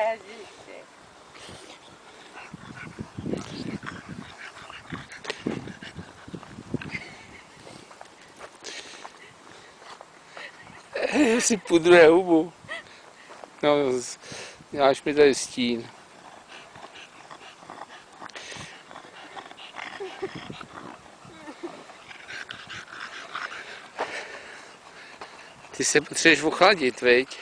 Ježiši. Já si pudruje hubu. No, děláš mi tady stín. Ty se potřebuješ ochladit, veď?